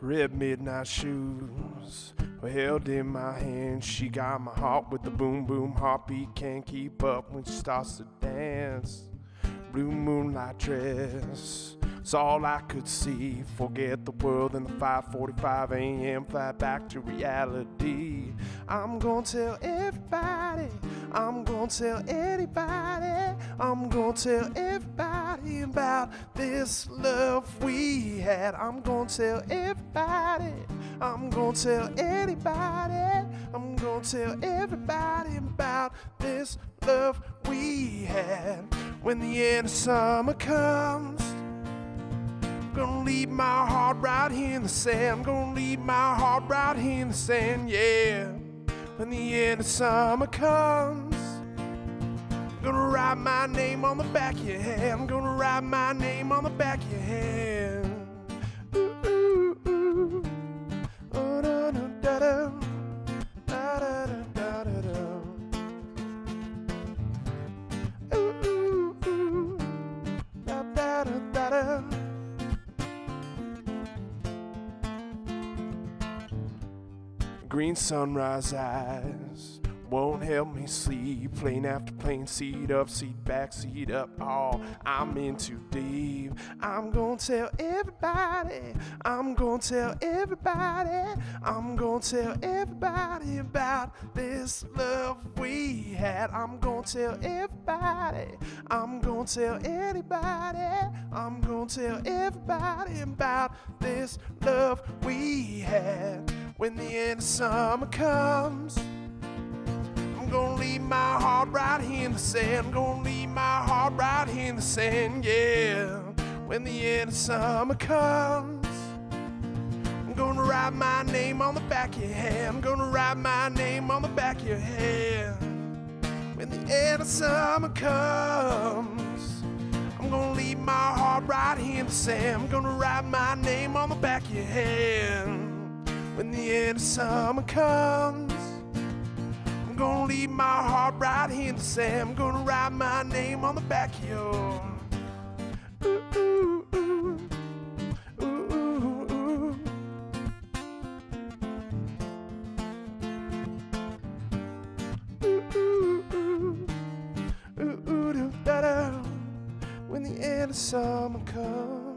red midnight shoes were held in my hand. She got my heart with the boom boom heartbeat. Can't keep up when she starts to dance. Blue moonlight dress. It's all I could see. Forget the world and the 5:45 a.m. Fly back to reality. I'm gonna tell everybody. I'm gonna tell anybody. I'm gonna tell everybody about this love we had. I'm gonna tell everybody. I'm gonna tell anybody. I'm gonna tell everybody about this love we had. When the end of summer comes. Gonna leave my heart right here in the sand. Gonna leave my heart right here in the sand, yeah. When the end of summer comes, write my name on the back of your hand. Gonna write my name on the back of your hand. Green sunrise eyes help me sleep. Plane after plane, seat up, seat back, seat up. Oh, I'm in too deep. I'm gonna tell everybody. I'm gonna tell everybody. I'm gonna tell everybody about this love we had. I'm gonna tell everybody. I'm gonna tell anybody. I'm gonna tell everybody about this love we had. When the end of summer comes. Gonna leave my heart right here in the sand. I'm gonna leave my heart right here in the sand, yeah. When the end of summer comes, I'm gonna write my name on the back of your hand. I'm gonna write my name on the back of your hand. When the end of summer comes, I'm gonna leave my heart right here in the sand. I'm gonna write my name on the back of your hand. When the end of summer comes. Gonna leave my heart right here the sand. I'm gonna write my name on the back of your. Ooh, ooh, ooh. Ooh, ooh, ooh. Ooh, ooh, ooh. Ooh, ooh, doo, da, da. When the end of summer comes.